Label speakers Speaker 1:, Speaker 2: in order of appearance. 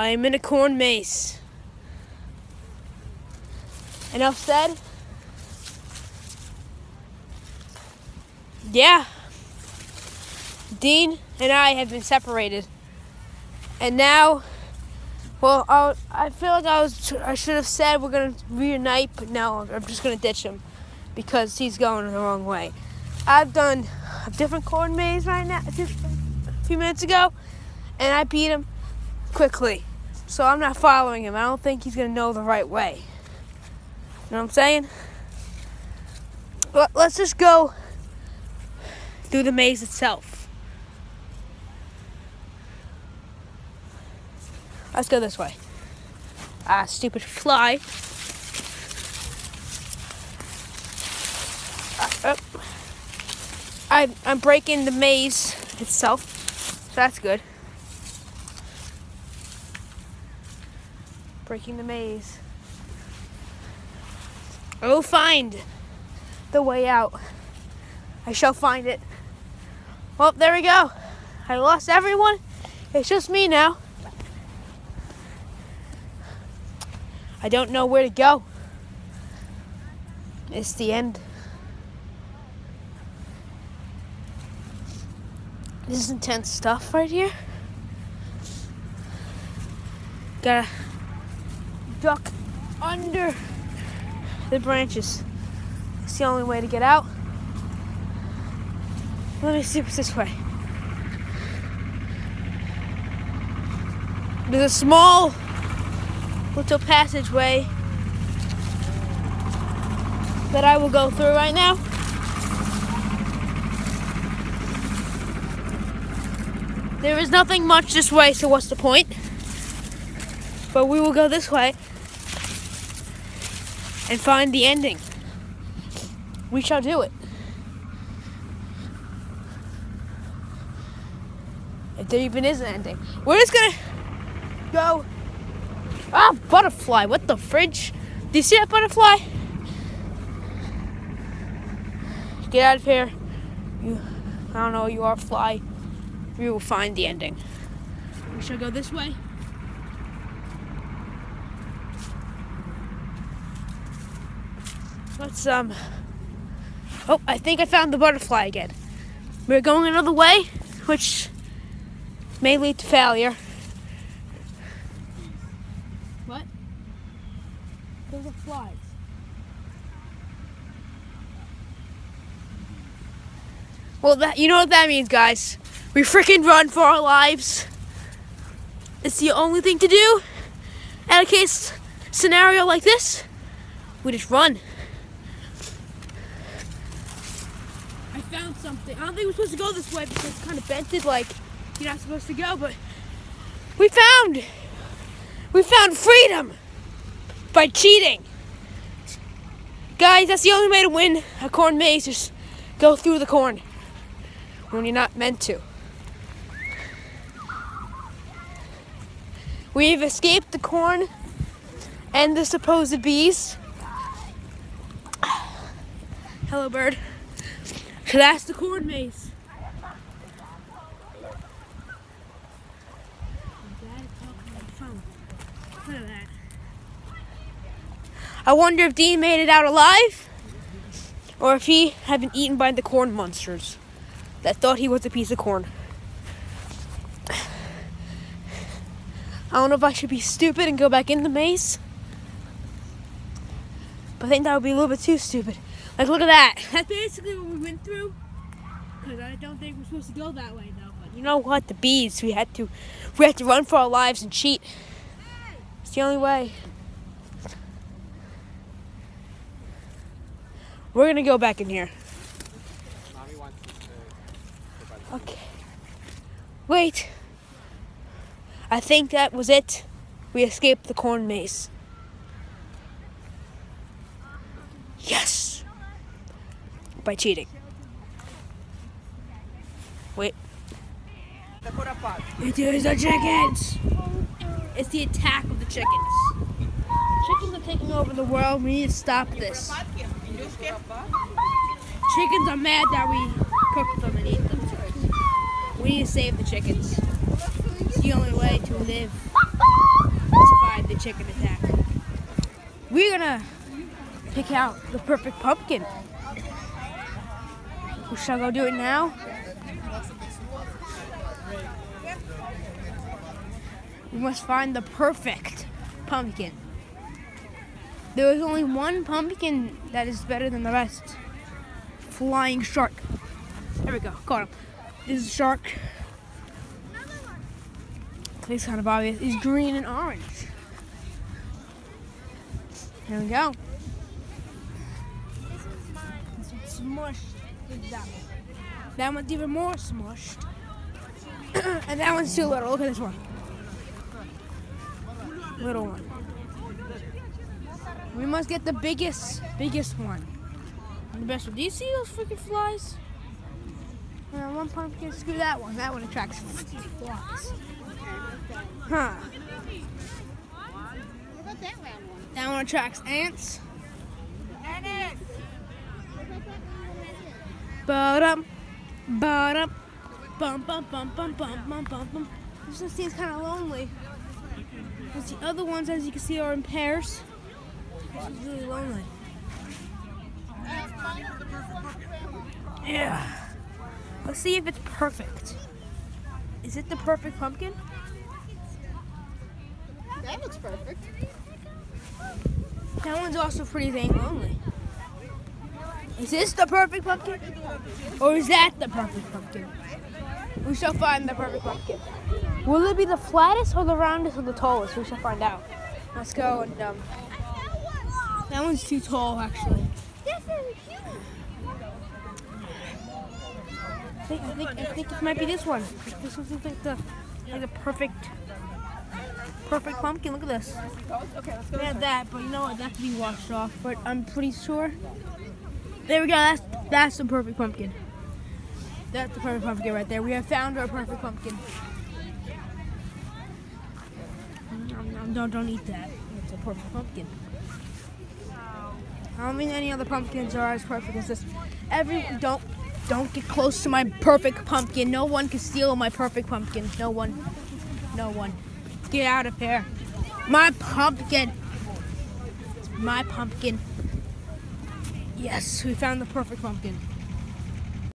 Speaker 1: I am in a corn maze. Enough said. Yeah. Dean and I have been separated. And now, well, I, I feel like I was I should have said we're gonna reunite, but no, I'm just gonna ditch him because he's going the wrong way. I've done a different corn maze right now, a few minutes ago, and I beat him quickly. So I'm not following him. I don't think he's gonna know the right way. You know what I'm saying? But Let's just go through the maze itself. Let's go this way. Ah, stupid fly. Uh, uh, I, I'm breaking the maze itself, so that's good. Breaking the maze. I will find the way out. I shall find it. Well, there we go. I lost everyone. It's just me now. I don't know where to go. It's the end. This is intense stuff right here. Gotta duck under the branches. It's the only way to get out. Let me see what's this way. There's a small little passageway that I will go through right now. There is nothing much this way, so what's the point? But we will go this way and find the ending. We shall do it. If there even is an ending. We're just gonna go. Ah, butterfly. What the fridge? Do you see that butterfly? Get out of here. You, I don't know, you are fly we will find the ending. We shall go this way. Let's, um, oh, I think I found the butterfly again. We're going another way, which may lead to failure. What? Those are flies. Well, that you know what that means, guys. We freaking run for our lives. It's the only thing to do. At a case scenario like this, we just run. I found something. I don't think we're supposed to go this way because it's kind of bented like you're not supposed to go, but we found we found freedom by cheating. Guys, that's the only way to win a corn maze. Just go through the corn when you're not meant to. We've escaped the corn and the supposed bees. Hello, bird. That's the corn maze. I wonder if Dean made it out alive or if he had been eaten by the corn monsters that thought he was a piece of corn. I don't know if I should be stupid and go back in the maze. But I think that would be a little bit too stupid. Like, look at that. That's basically what we went through. Because I don't think we're supposed to go that way, though. But you know what? The bees. We had to, we had to run for our lives and cheat. It's the only way. We're gonna go back in here. Okay. Wait. I think that was it. We escaped the corn maze. Yes! By cheating. Wait. It is the chickens! It's the attack of the chickens. Chickens are taking over the world. We need to stop this. Chickens are mad that we cook them and eat them. We need to save the chickens It's the only way to live. And survive the chicken attack. We're gonna pick out the perfect pumpkin. We shall go do it now. We must find the perfect pumpkin. There is only one pumpkin that is better than the rest. Flying shark. There we go. Caught him. This is a shark. It's kind of obvious. It's green and orange. There we go. This smushed. Look at that That one's even more smushed. and that one's too little. Look at this one. Little one. We must get the biggest, biggest one. The best one. Do you see those freaking flies? Yeah, one pumpkin, screw that one. That one attracts flies. Huh.
Speaker 2: What about that one?
Speaker 1: That one attracts ants. Ba-dum, ba-dum, bum, bum, bum, bum, bum, bum, bum, bum. This one seems kind of lonely. Because the other ones, as you can see, are in pairs. This is really lonely. Yeah. Let's see if it's perfect. Is it the perfect pumpkin?
Speaker 2: That looks perfect.
Speaker 1: That one's also pretty dang lonely. Is this the perfect pumpkin? Or is that the perfect pumpkin? We shall find the perfect pumpkin. Will it be the flattest or the roundest or the tallest? We shall find out. Let's go and um that one's too tall actually. I think, I think, I think it might be this one. This one looks like the like the perfect perfect pumpkin. Look at this.
Speaker 2: Okay, let's go.
Speaker 1: We had that, but you know what? That can be washed off. But I'm pretty sure. There we go. That's that's the perfect pumpkin. That's the perfect pumpkin right there. We have found our perfect pumpkin. Don't don't eat that. It's a perfect pumpkin. I don't think any other pumpkins are as perfect as this. Every don't don't get close to my perfect pumpkin. No one can steal my perfect pumpkin. No one. No one. Get out of here. My pumpkin. My pumpkin. Yes, we found the perfect pumpkin.